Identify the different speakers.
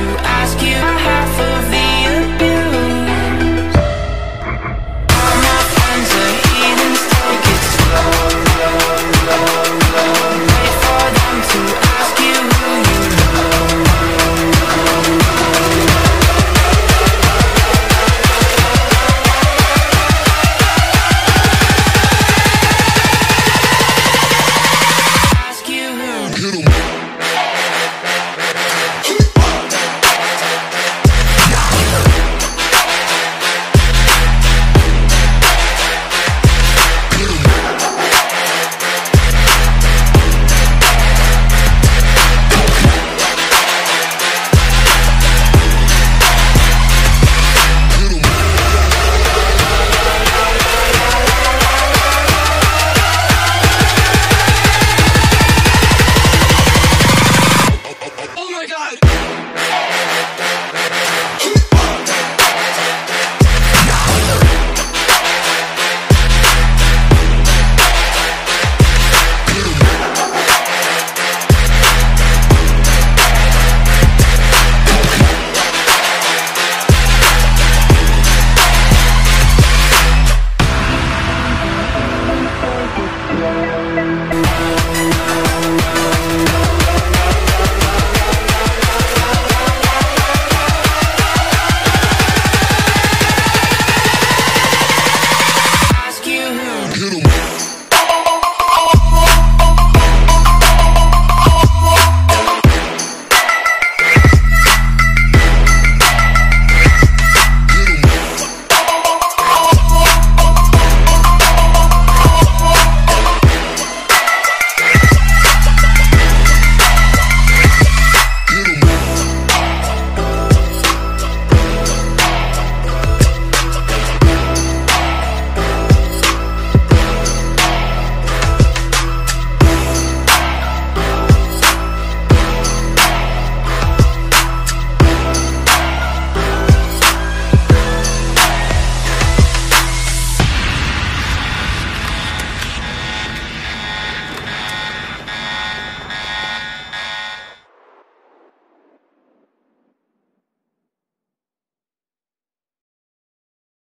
Speaker 1: to ask you half a.